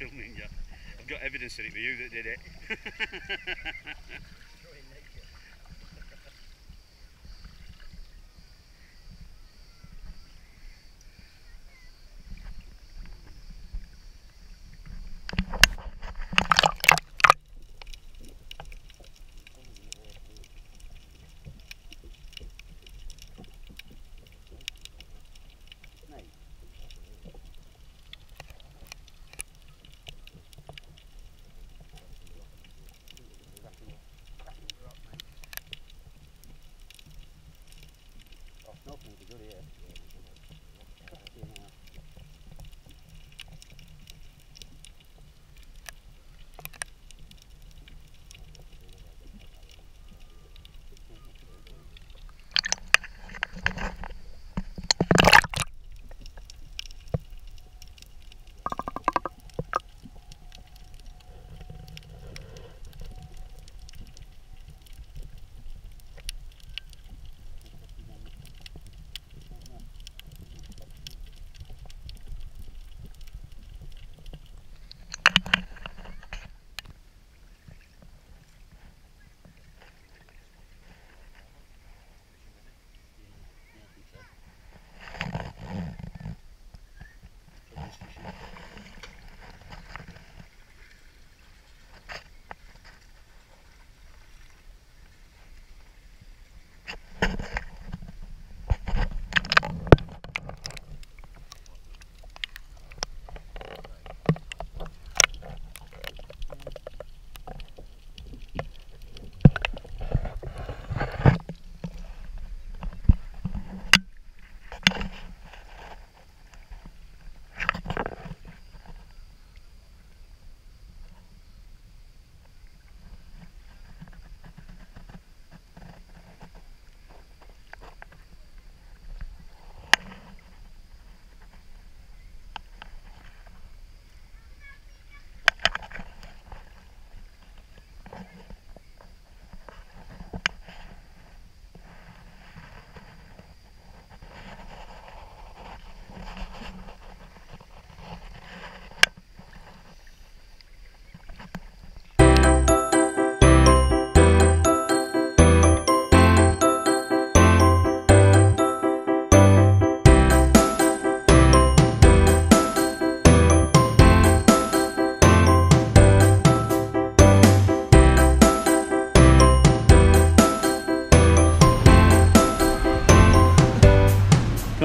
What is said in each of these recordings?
filming. I've got evidence that it was you that did it. Come you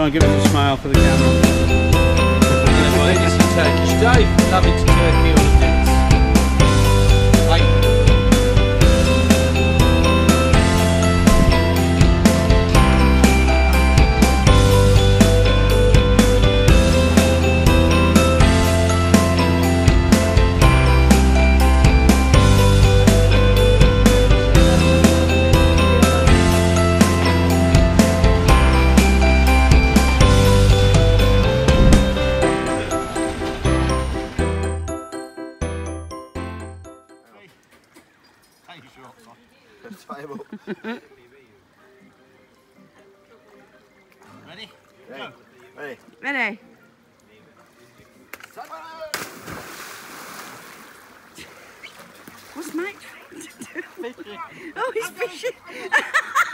on, give us a smile for the camera. This is Turkish loving to Turkey What's Mike trying to do? Oh, he's fishing.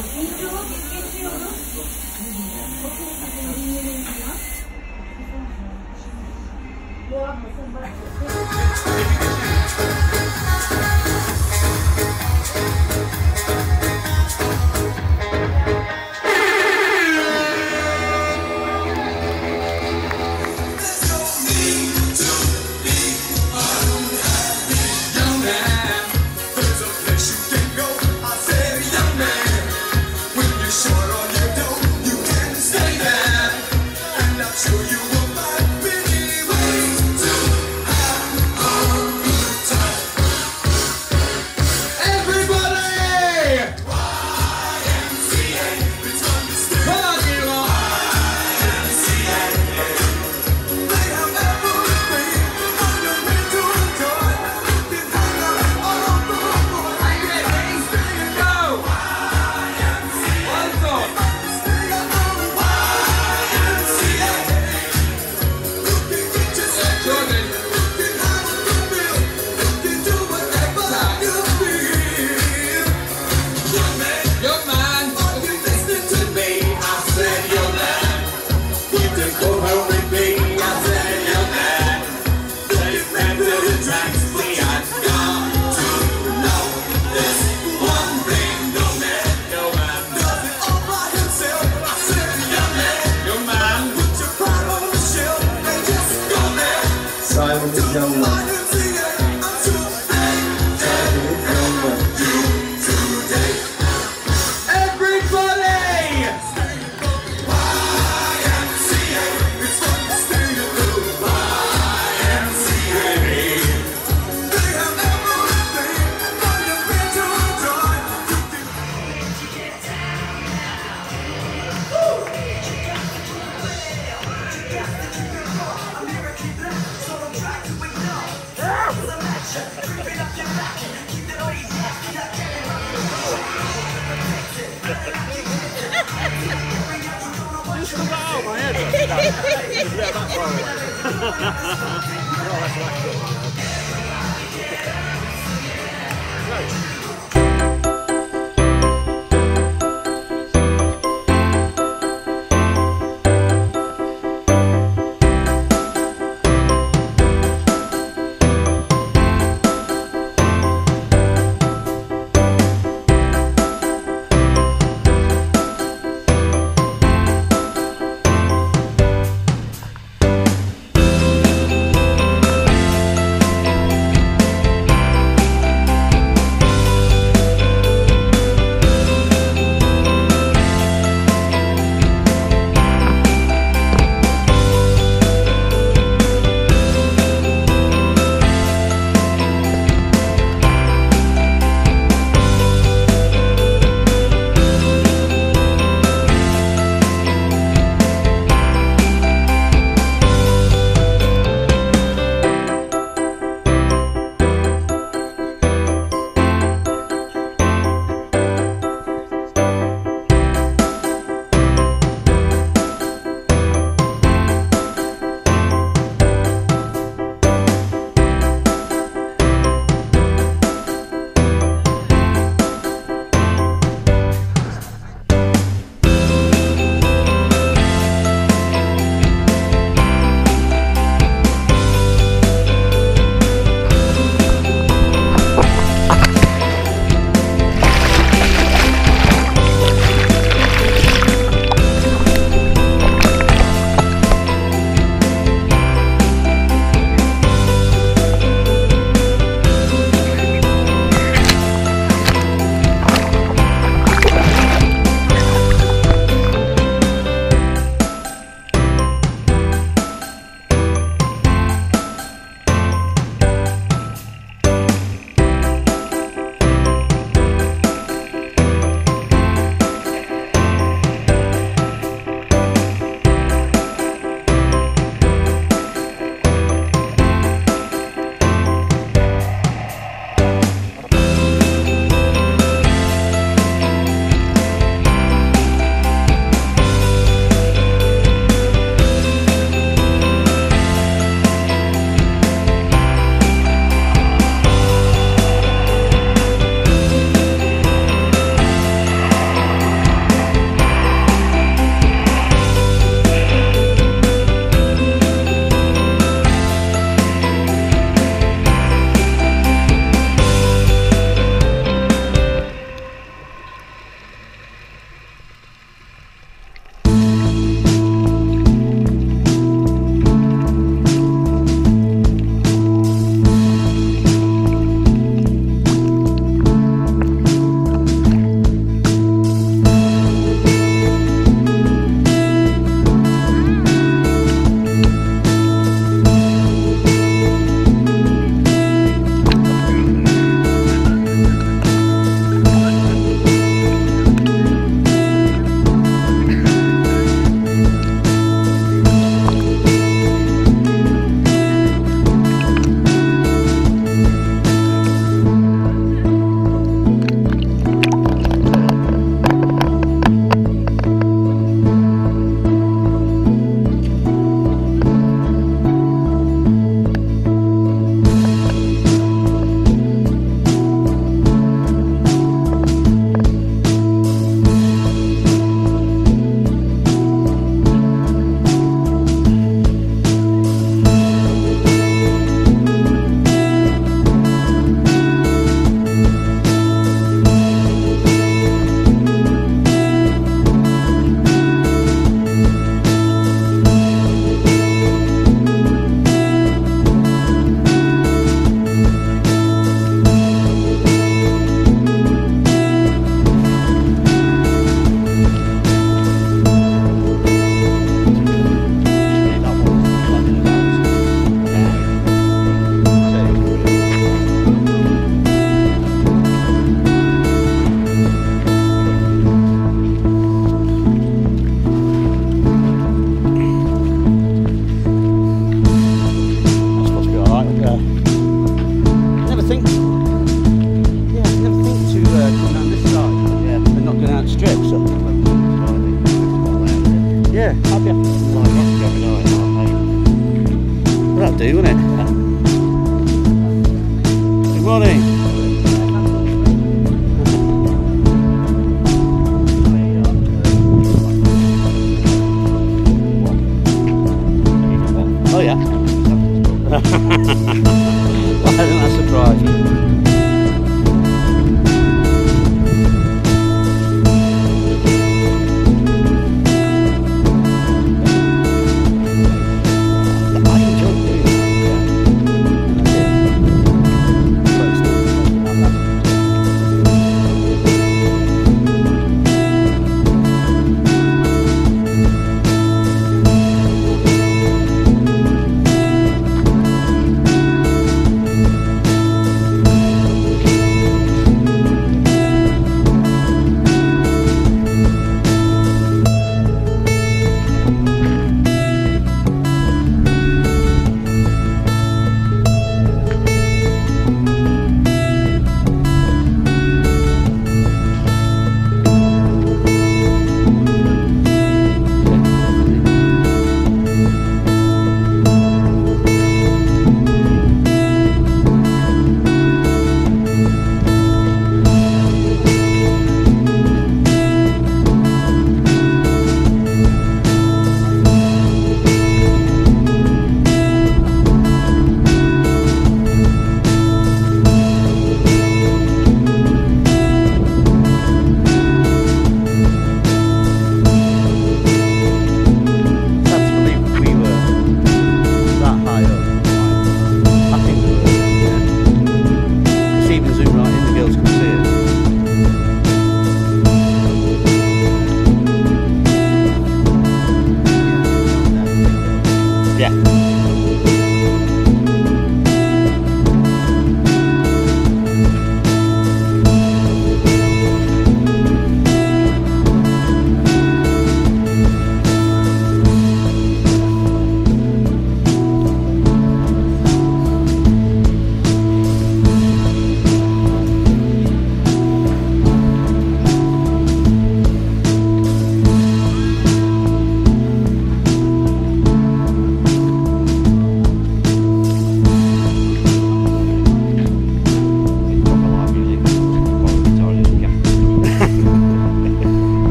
Thank you.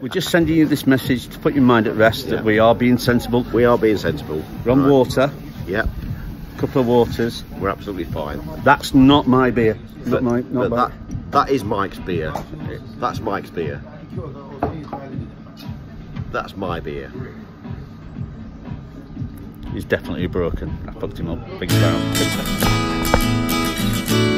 We're just sending you this message to put your mind at rest that we are being sensible. We are being sensible. We're on Right. water, Yeah, couple of waters. we're absolutely fine. That's not my beer. Not But, my, not but that that is Mike's beer. That's Mike's beer. That's my beer. He's definitely broken. I fucked him up. Big time. Big time.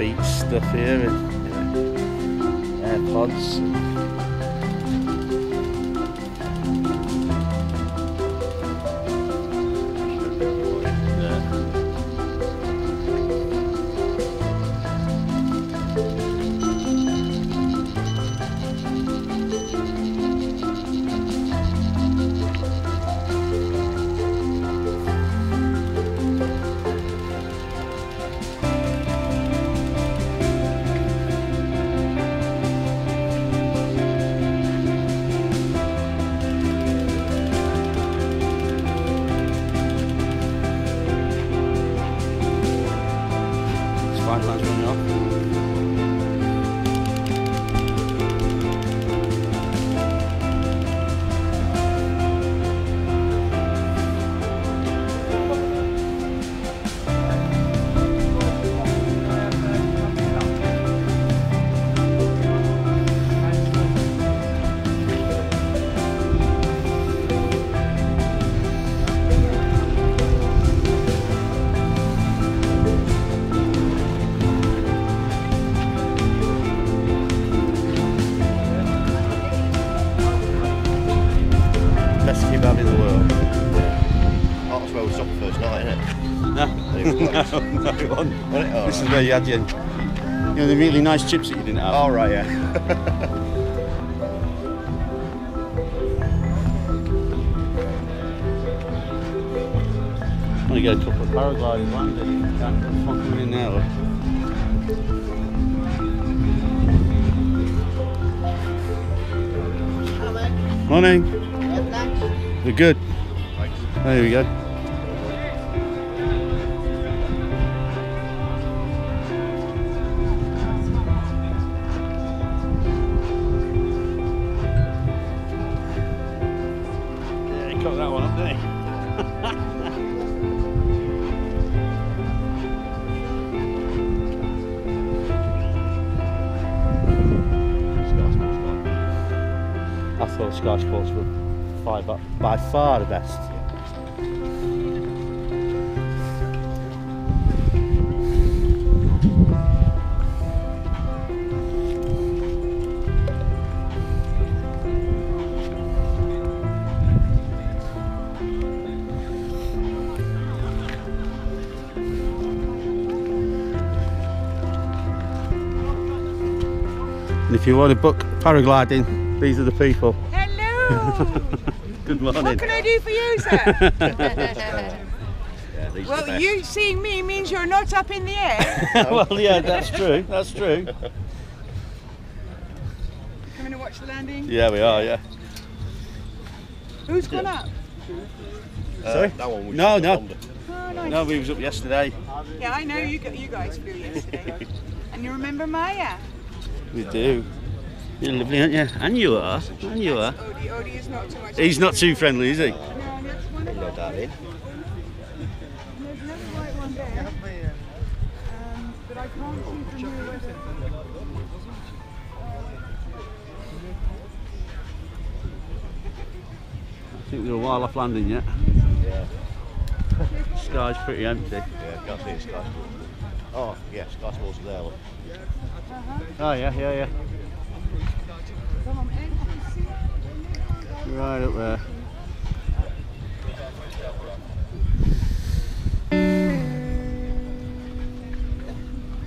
Beats stuff here and AirPods. Yeah. Where you had your, you know, the really nice chips that you didn't have. Oh, right, yeah. I'm gonna get a couple of paragliders landed. Can't put fucking in now. Morning. We're good. There we go. 12 Scotch bolts were five by far the best. And if you want to book paragliding these are the people. Hello. Good morning. what can I do for you, sir? Yeah, these are the well, you seeing me means you're not up in the air. well, yeah, that's true. That's true. Coming to watch the landing. Yeah, we are. Yeah. Who's gone up? Uh, Sorry? That one was No, no. Oh, nice. No, we was up yesterday. Yeah, I know you. You guys flew yesterday. and you remember Maya? We do. You're lovely, aren't you? And you are. And you are. Odie. Odie is not too much. He's not too friendly, is he? No, that's one of Hello, darling. There's another white one there. Um, but I can't see from here whether. I think we're a while off landing yet. Yeah. Sky's pretty empty. Yeah, can't see the Sky Oh, yeah, Sky there. Look. Oh yeah, yeah, yeah. Come on, Ed, you see? Right up there.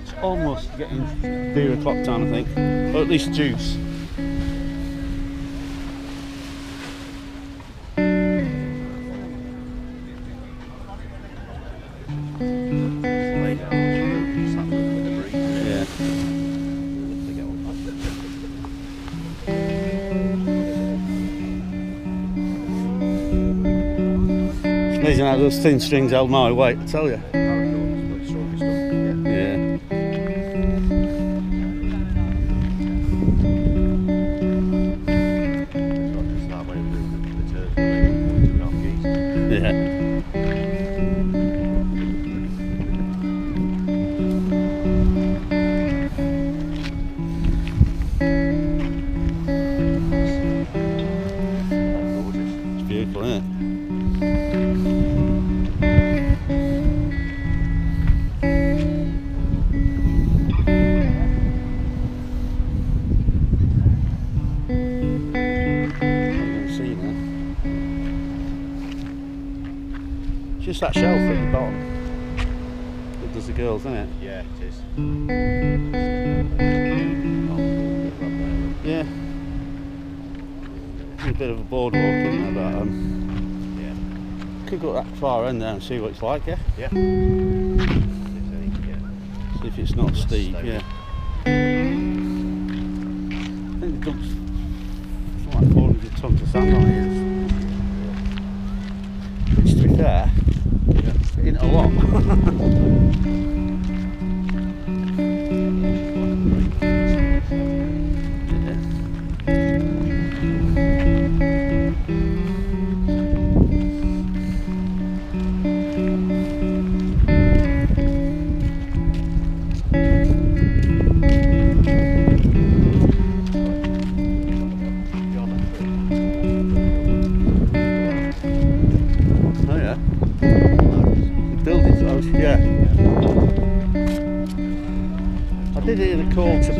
It's almost getting three o'clock time, I think. Or at least juice. Those thin strings held my weight, I tell you. Just that shelf at the bottom. That does the girls, isn't it? Yeah, it is. Yeah. There's a bit of a boardwalk in there, but um, Yeah. could go that far in there and see what it's like, yeah? Yeah. It's any- yeah. See if it's not steep, yeah.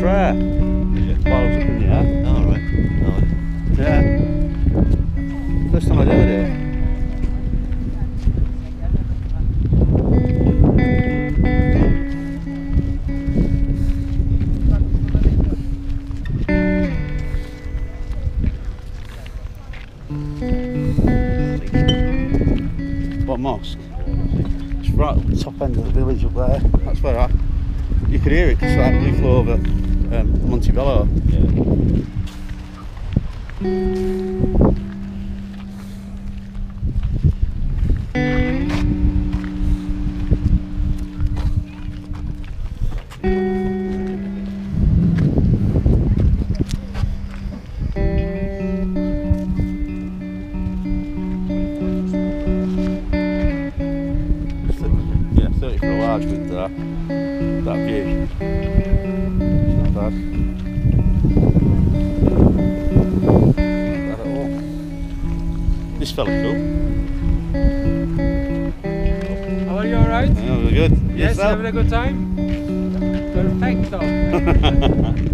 Prayer It's not bad. Not bad at all. This fella cool. How are you alright? Yeah, really good. Yes, Yourself? having a good time? Perfecto.